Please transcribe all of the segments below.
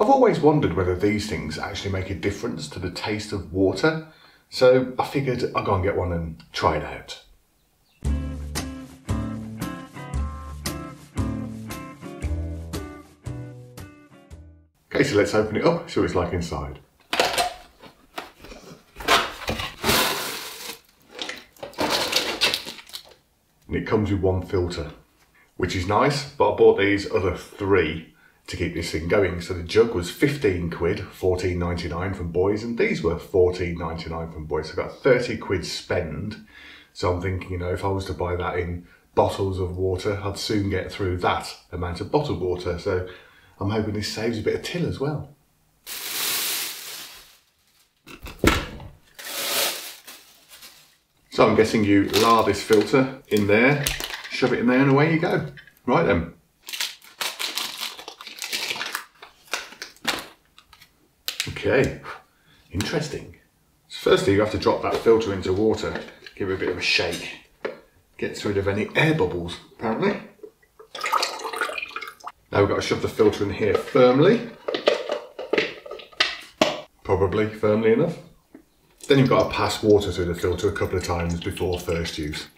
I've always wondered whether these things actually make a difference to the taste of water, so I figured I'd go and get one and try it out. Okay, so let's open it up, see what it's like inside. And it comes with one filter, which is nice, but I bought these other three to keep this thing going. So the jug was 15 quid, 14.99 from Boys, and these were 14.99 from Boys. So I got 30 quid spend. So I'm thinking, you know, if I was to buy that in bottles of water, I'd soon get through that amount of bottled water. So I'm hoping this saves a bit of till as well. So I'm guessing you lard this filter in there, shove it in there and away you go. Right then. Okay, interesting. So firstly you have to drop that filter into water, give it a bit of a shake, gets rid of any air bubbles apparently. Now we've got to shove the filter in here firmly. Probably firmly enough. Then you've got to pass water through the filter a couple of times before first use.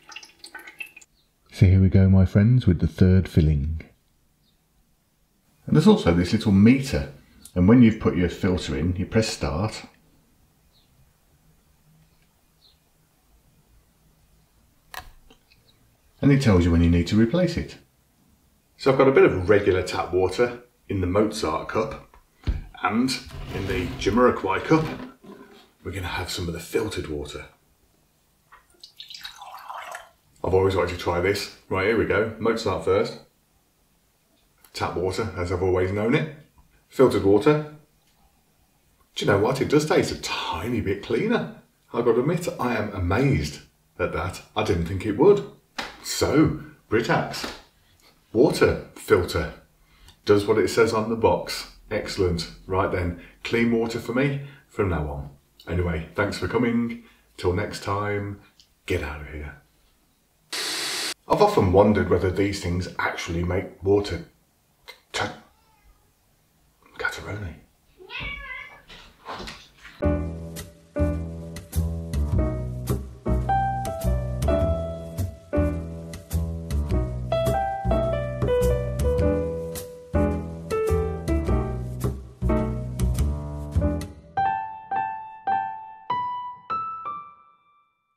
So here we go my friends with the third filling. And there's also this little meter and when you've put your filter in you press start and it tells you when you need to replace it. So I've got a bit of regular tap water in the Mozart cup and in the Jamiroquai cup we're going to have some of the filtered water. I've always wanted to try this. Right, here we go. Mozart first. Tap water, as I've always known it. Filtered water. Do you know what? It does taste a tiny bit cleaner. I've got to admit, I am amazed at that. I didn't think it would. So, Brita. Water filter. Does what it says on the box. Excellent. Right then, clean water for me from now on. Anyway, thanks for coming. Till next time, get out of here. I've often wondered whether these things actually make water relevant.